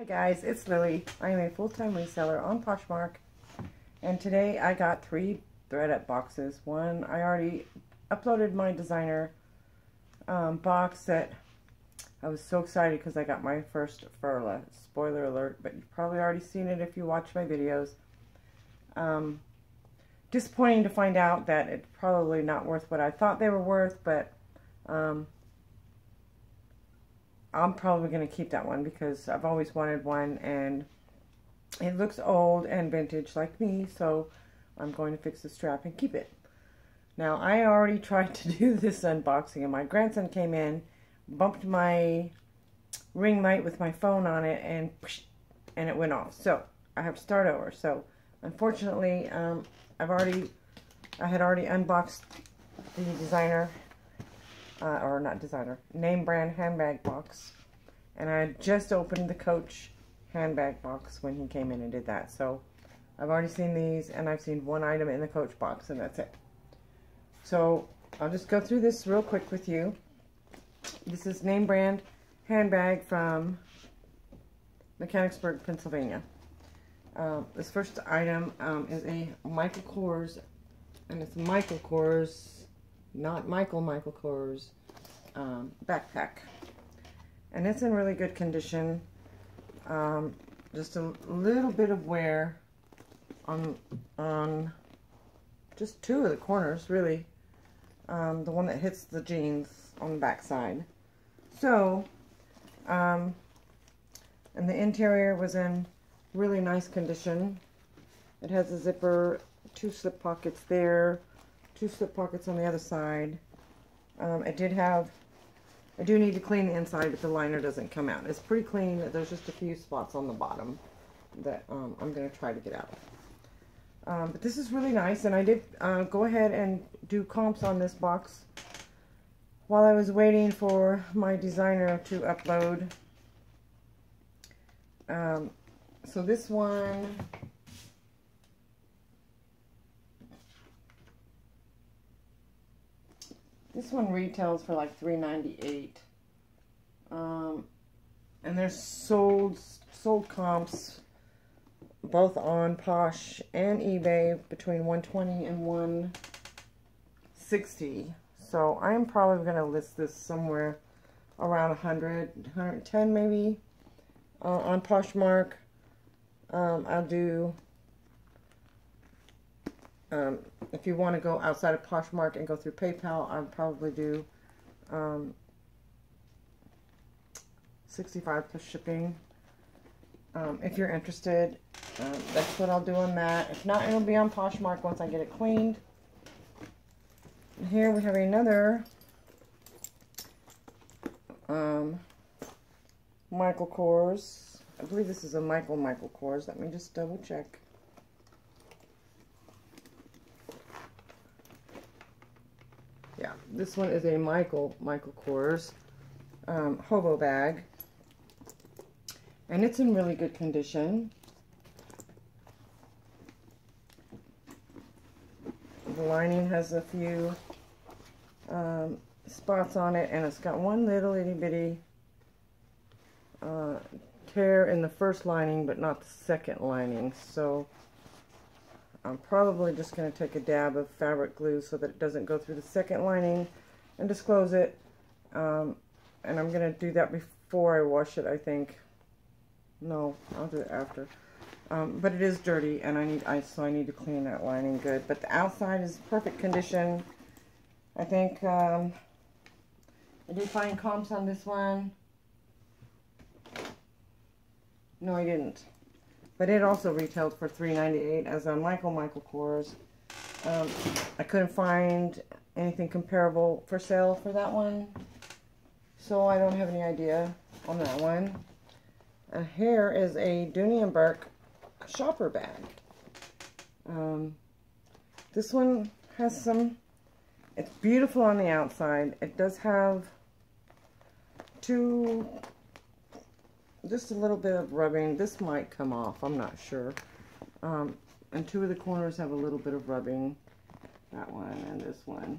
Hi guys, it's Lily. I am a full-time reseller on Poshmark and today I got three ThredUp boxes. One, I already uploaded my designer um, box that I was so excited because I got my first Furla. Spoiler alert, but you've probably already seen it if you watch my videos. Um, disappointing to find out that it's probably not worth what I thought they were worth, but um, I'm probably going to keep that one because I've always wanted one and it looks old and vintage like me, so I'm going to fix the strap and keep it. Now, I already tried to do this unboxing and my grandson came in, bumped my ring light with my phone on it and and it went off. So, I have to start over. So, unfortunately, um, I've already, I had already unboxed the designer uh, or not designer, name brand handbag box. And I just opened the Coach handbag box when he came in and did that. So I've already seen these and I've seen one item in the Coach box and that's it. So I'll just go through this real quick with you. This is name brand handbag from Mechanicsburg, Pennsylvania. Um, this first item um, is a Michael Kors, and it's Michael Kors not Michael Michael Kors um, backpack. And it's in really good condition. Um, just a little bit of wear on, on just two of the corners, really. Um, the one that hits the jeans on the back side. So, um, and the interior was in really nice condition. It has a zipper, two slip pockets there, two slip pockets on the other side. Um, I did have, I do need to clean the inside, but the liner doesn't come out. It's pretty clean. There's just a few spots on the bottom that um, I'm going to try to get out. Um, but this is really nice, and I did uh, go ahead and do comps on this box while I was waiting for my designer to upload. Um, so this one This one retails for like $3.98. Um, and there's sold sold comps both on Posh and eBay between 120 and 160. So I'm probably going to list this somewhere around 100, 110 maybe uh, on Poshmark. Um, I'll do um, if you want to go outside of Poshmark and go through PayPal, I'd probably do um, 65 plus shipping. Um, if you're interested, uh, that's what I'll do on that. If not, it'll be on Poshmark once I get it cleaned. Here we have another um, Michael Kors. I believe this is a Michael Michael Kors. Let me just double check. Yeah, this one is a Michael, Michael Kors um, hobo bag. And it's in really good condition. The lining has a few um, spots on it, and it's got one little itty bitty uh, tear in the first lining, but not the second lining. So I'm probably just going to take a dab of fabric glue so that it doesn't go through the second lining and disclose it. Um, and I'm going to do that before I wash it, I think. No, I'll do it after. Um, but it is dirty, and I need I so I need to clean that lining good. But the outside is perfect condition. I think um, I did find comps on this one. No, I didn't. But it also retailed for $3.98 as a Michael Michael Kors. Um, I couldn't find anything comparable for sale for that one. So I don't have any idea on that one. And here is a Dooney and Bourke shopper bag. Um, this one has some, it's beautiful on the outside. It does have two just a little bit of rubbing. This might come off, I'm not sure. Um, and two of the corners have a little bit of rubbing. That one and this one.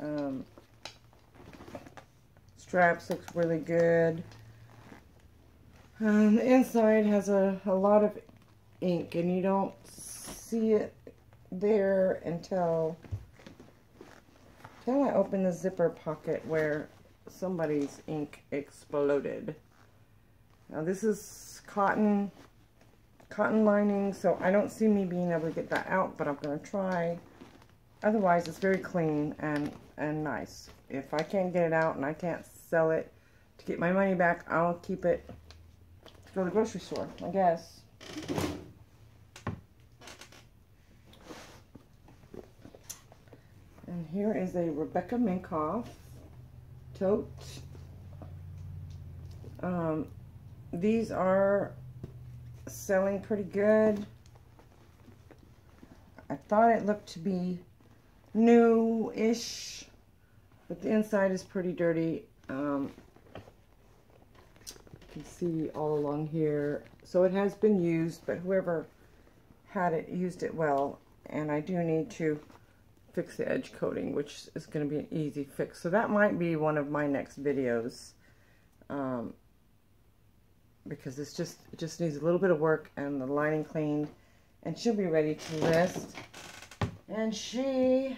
Um, straps looks really good. Um, the inside has a, a lot of ink and you don't see it there until, until I open the zipper pocket where somebody's ink exploded. Now this is cotton, cotton lining, so I don't see me being able to get that out, but I'm going to try. Otherwise, it's very clean and, and nice. If I can't get it out and I can't sell it to get my money back, I'll keep it to go to the grocery store, I guess. And here is a Rebecca Minkoff tote. Um, these are selling pretty good. I thought it looked to be new-ish, but the inside is pretty dirty. Um, you can see all along here. So it has been used, but whoever had it used it well. And I do need to fix the edge coating, which is going to be an easy fix. So that might be one of my next videos. Um, because it's just it just needs a little bit of work and the lining cleaned. And she'll be ready to list and she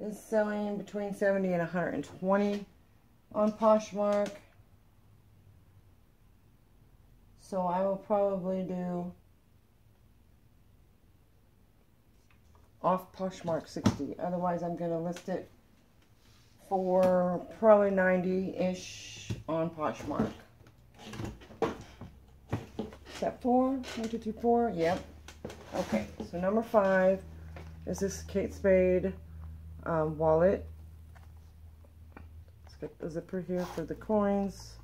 is selling between 70 and 120 on Poshmark. So I will probably do off Poshmark 60 otherwise I'm going to list it for probably 90-ish on Poshmark. That four? One, two, three, four? Yep. Okay, so number five is this Kate Spade um, wallet. Let's get the zipper here for the coins,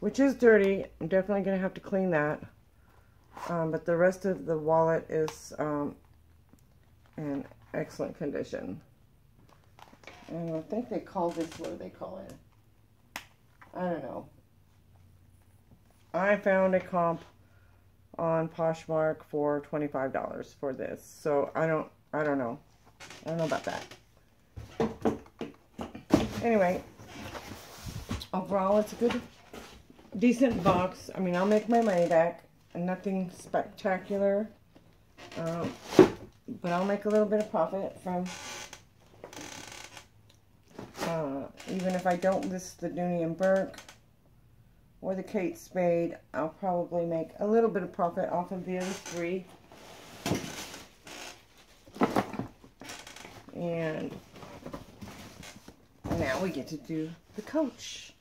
which is dirty. I'm definitely going to have to clean that. Um, but the rest of the wallet is um, in excellent condition. And I think they call this, what do they call it? I don't know. I found a comp on Poshmark for $25 for this. So I don't, I don't know. I don't know about that. Anyway, overall it's a good, decent box. I mean, I'll make my money back. Nothing spectacular. Um, but I'll make a little bit of profit from uh, even if I don't list the Dooney and Bourke or the Kate Spade, I'll probably make a little bit of profit off of the other three. And now we get to do the Coach.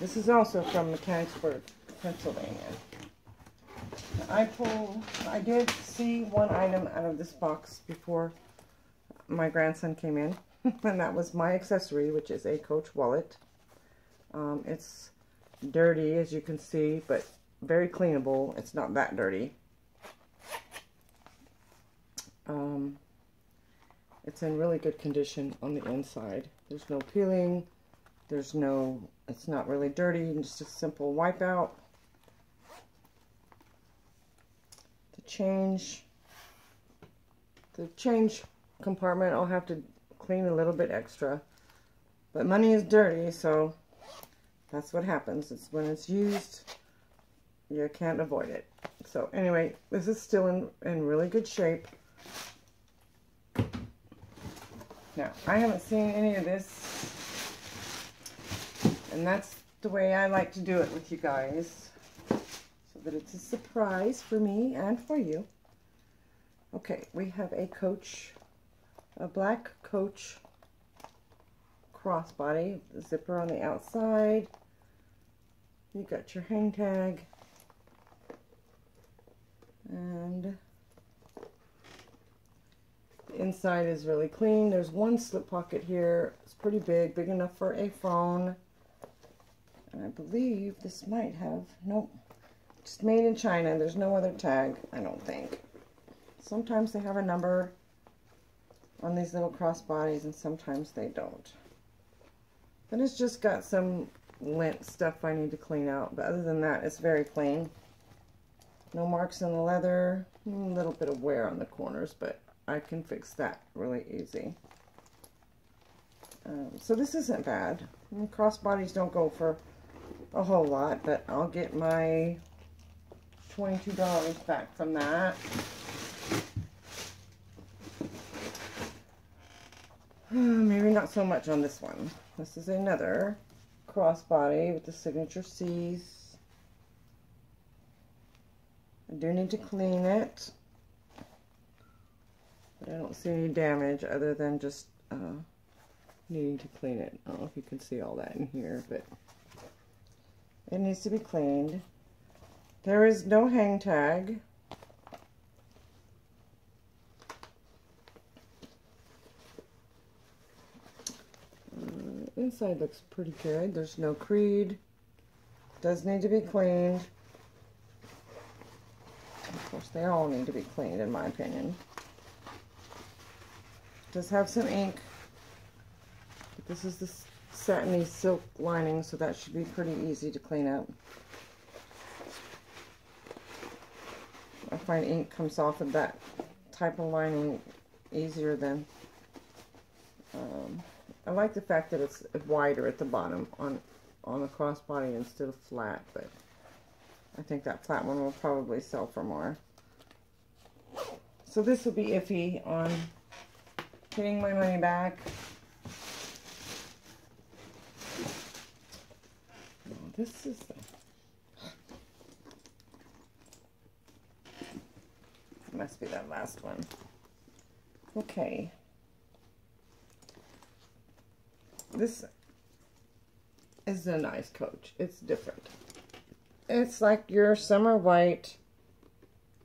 This is also from Mechanicsburg, Pennsylvania. I pulled, I did see one item out of this box before my grandson came in. and that was my accessory, which is a Coach wallet. Um, it's dirty, as you can see, but very cleanable. It's not that dirty. Um, it's in really good condition on the inside. There's no peeling. There's no, it's not really dirty. Just a simple wipe out. To change, the change compartment, I'll have to clean a little bit extra. But money is dirty, so that's what happens. It's when it's used, you can't avoid it. So anyway, this is still in, in really good shape. Now, I haven't seen any of this, and that's the way I like to do it with you guys, so that it's a surprise for me and for you. Okay, we have a Coach a black Coach crossbody, zipper on the outside. You got your hang tag. And the inside is really clean. There's one slip pocket here. It's pretty big, big enough for a phone. And I believe this might have, nope, just made in China. There's no other tag, I don't think. Sometimes they have a number on these little crossbodies and sometimes they don't. But it's just got some lint stuff I need to clean out. But other than that, it's very clean. No marks in the leather. A little bit of wear on the corners, but I can fix that really easy. Um, so this isn't bad. Crossbodies don't go for a whole lot, but I'll get my $22 back from that. Maybe not so much on this one. This is another crossbody with the signature C's. I do need to clean it. But I don't see any damage other than just uh, needing to clean it. I don't know if you can see all that in here, but it needs to be cleaned. There is no hang tag. Inside looks pretty good. There's no creed. Does need to be cleaned. Of course, they all need to be cleaned, in my opinion. Does have some ink. But this is the satiny silk lining, so that should be pretty easy to clean up. I find ink comes off of that type of lining easier than I like the fact that it's wider at the bottom on on the crossbody instead of flat but I think that flat one will probably sell for more so this will be iffy on getting my money back this is the Must be that last one. Okay. This is a nice coach. It's different. It's like your summer white.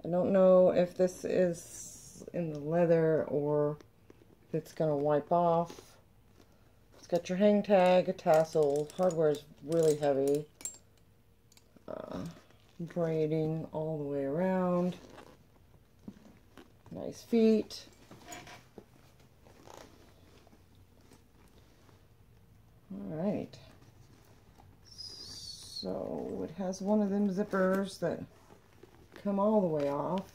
I don't know if this is in the leather or if it's going to wipe off. It's got your hang tag, a tassel. Hardware is really heavy. Uh, braiding all the way around. Nice feet. All right. So it has one of them zippers that come all the way off.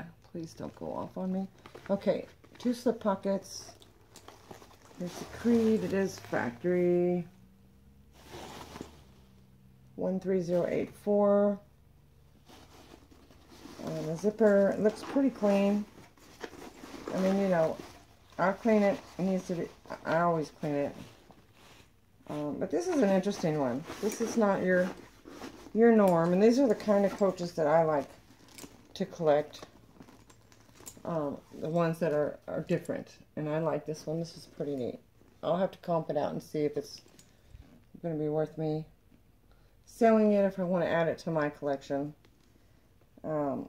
Oh, please don't go off on me. Okay, two slip pockets. Here's the Creed. It is factory 13084. And the zipper it looks pretty clean. I mean, you know, I'll clean it. It needs to be, I always clean it. Um, but this is an interesting one. This is not your your norm. And these are the kind of coaches that I like to collect. Um, the ones that are, are different. And I like this one. This is pretty neat. I'll have to comp it out and see if it's going to be worth me selling it if I want to add it to my collection. Um,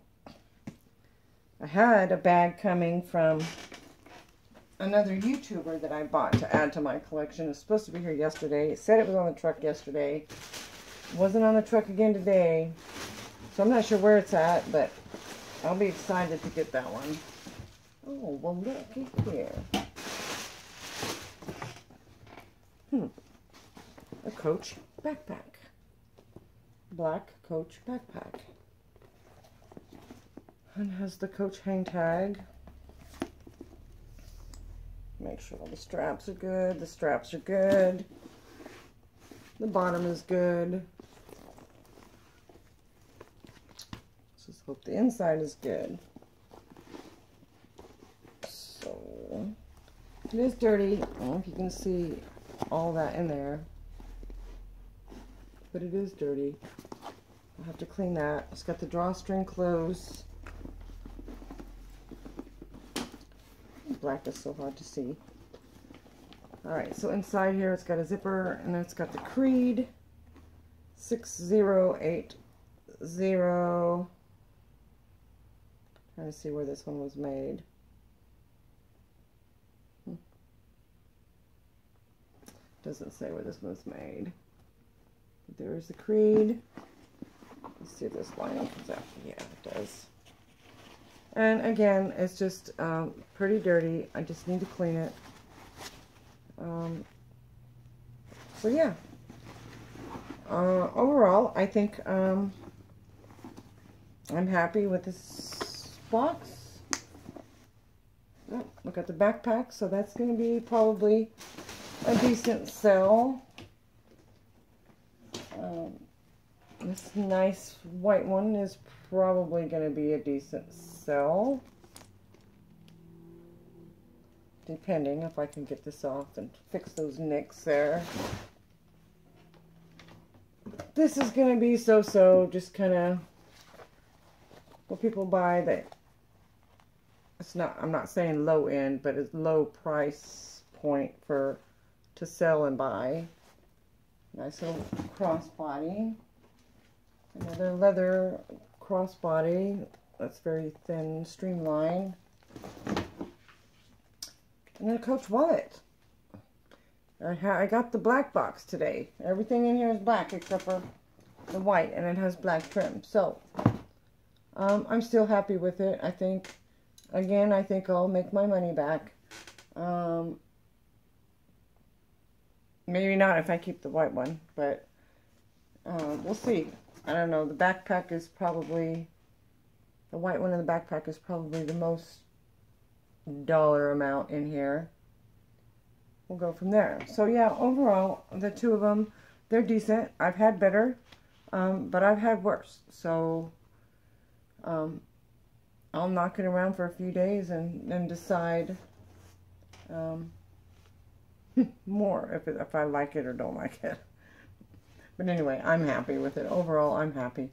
I had a bag coming from another YouTuber that I bought to add to my collection. It was supposed to be here yesterday. It said it was on the truck yesterday. Wasn't on the truck again today. So I'm not sure where it's at, but I'll be excited to get that one. Oh, well looky here. Hmm. A Coach backpack. Black Coach backpack. And has the Coach hang tag. Make sure all the straps are good. The straps are good. The bottom is good. Let's just hope the inside is good. So, it is dirty. I don't know if you can see all that in there. But it is dirty. I'll have to clean that. It's got the drawstring closed. Black is so hard to see. Alright, so inside here it's got a zipper and then it's got the Creed 6080. Trying to see where this one was made. Hmm. Doesn't say where this was made. There's the Creed. Let's see if this lining comes out. Yeah, it does. And again, it's just um, pretty dirty. I just need to clean it. Um, so yeah. Uh, overall, I think um, I'm happy with this box. Oh, look at the backpack. So that's going to be probably a decent sell. Um, this nice white one is probably going to be a decent sell. So, depending if I can get this off and fix those nicks there. This is going to be so-so, just kind of what people buy that it's not, I'm not saying low end, but it's low price point for to sell and buy. Nice little crossbody. Another leather crossbody that's very thin, streamlined. And then a Coach wallet. I, I got the black box today. Everything in here is black except for the white, and it has black trim. So, um, I'm still happy with it. I think, again, I think I'll make my money back. Um, maybe not if I keep the white one, but uh, we'll see. I don't know. The backpack is probably, the white one in the backpack is probably the most dollar amount in here. We'll go from there. So yeah, overall, the two of them, they're decent. I've had better, um, but I've had worse. So um, I'll knock it around for a few days and then decide um, more if, it, if I like it or don't like it. But anyway, I'm happy with it. Overall, I'm happy.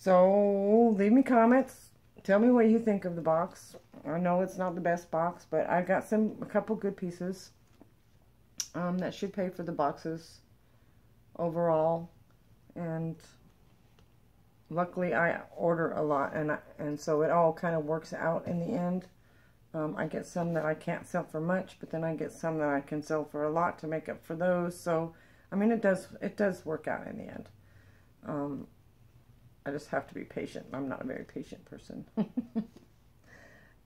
So, leave me comments. Tell me what you think of the box. I know it's not the best box, but I got some a couple good pieces um, that should pay for the boxes overall. And luckily, I order a lot, and I, and so it all kind of works out in the end. Um, I get some that I can't sell for much, but then I get some that I can sell for a lot to make up for those. So, I mean, it does it does work out in the end. Um, I just have to be patient. I'm not a very patient person.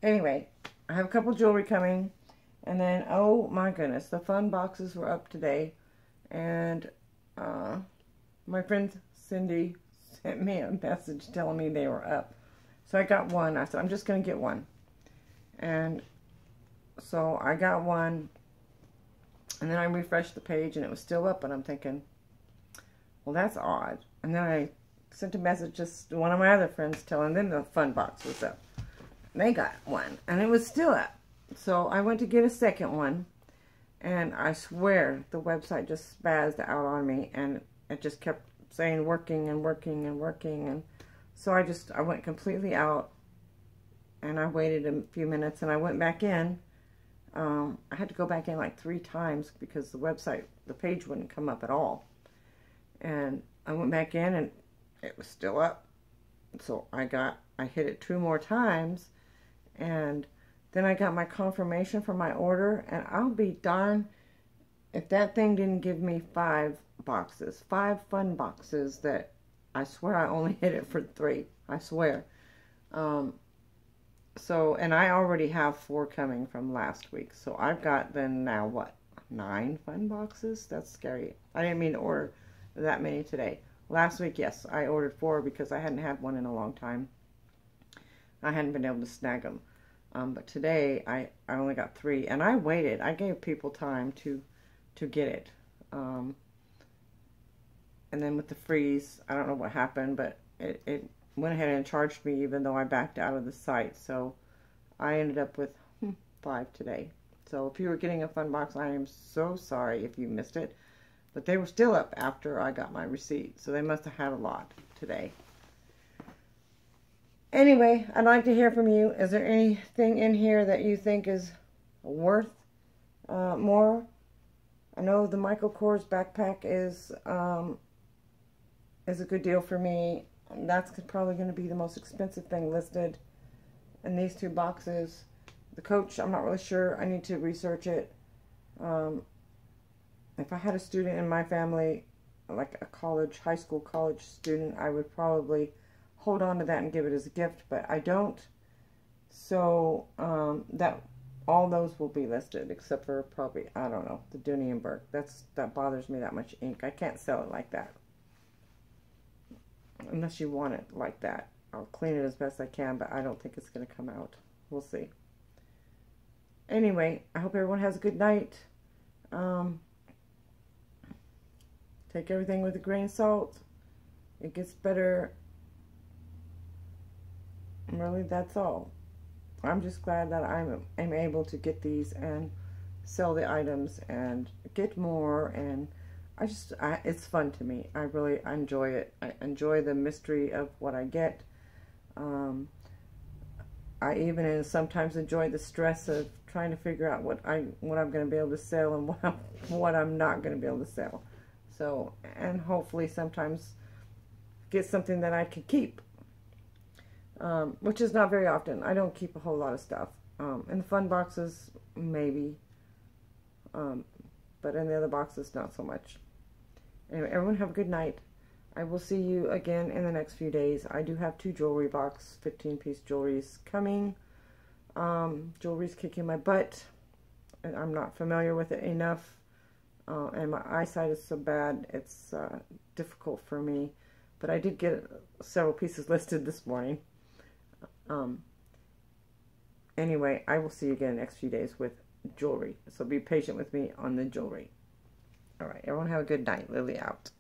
anyway, I have a couple jewelry coming. And then, oh my goodness, the fun boxes were up today. And uh, my friend Cindy sent me a message telling me they were up. So I got one. I said, I'm just going to get one. And so I got one. And then I refreshed the page and it was still up. And I'm thinking, well, that's odd. And then I sent a message just to one of my other friends telling them the fun box was up. They got one. And it was still up. So I went to get a second one. And I swear the website just spazzed out on me. And it just kept saying working and working and working. And so I just, I went completely out and I waited a few minutes and I went back in. Um, I had to go back in like three times because the website, the page wouldn't come up at all. And I went back in and it was still up. So I got, I hit it two more times and then I got my confirmation for my order and I'll be darn if that thing didn't give me five boxes, five fun boxes that I swear I only hit it for three. I swear. Um, so, and I already have four coming from last week. So I've got then now what? Nine fun boxes? That's scary. I didn't mean to order that many today. Last week, yes, I ordered four because I hadn't had one in a long time. I hadn't been able to snag them. Um, but today, I, I only got three. And I waited. I gave people time to, to get it. Um, and then with the freeze, I don't know what happened, but it, it went ahead and charged me even though I backed out of the site. So I ended up with hmm, five today. So if you were getting a fun box, I am so sorry if you missed it. But they were still up after I got my receipt. So they must have had a lot today. Anyway, I'd like to hear from you. Is there anything in here that you think is worth uh, more? I know the Michael Kors backpack is um, is a good deal for me that's probably going to be the most expensive thing listed in these two boxes. The coach, I'm not really sure. I need to research it. Um, if I had a student in my family, like a college, high school college student, I would probably hold on to that and give it as a gift, but I don't. So um, that all those will be listed except for probably, I don't know, the Bourke. That's, that bothers me that much ink. I can't sell it like that unless you want it like that. I'll clean it as best I can, but I don't think it's going to come out. We'll see. anyway, I hope everyone has a good night. Um, take everything with a grain of salt. It gets better. Really, that's all. I'm just glad that I'm, I'm able to get these and sell the items and get more and I just I, it's fun to me I really enjoy it I enjoy the mystery of what I get um, I even sometimes enjoy the stress of trying to figure out what I what I'm going to be able to sell and what I'm, what I'm not going to be able to sell so and hopefully sometimes get something that I can keep um, which is not very often I don't keep a whole lot of stuff um, in the fun boxes maybe um, but in the other boxes, not so much. Anyway, everyone have a good night. I will see you again in the next few days. I do have two jewelry box, 15 piece jewelries coming. Um, jewelry's kicking my butt. And I'm not familiar with it enough. Uh, and my eyesight is so bad, it's uh, difficult for me. But I did get several pieces listed this morning. Um, anyway, I will see you again next few days with jewelry. So be patient with me on the jewelry. All right, everyone have a good night. Lily out.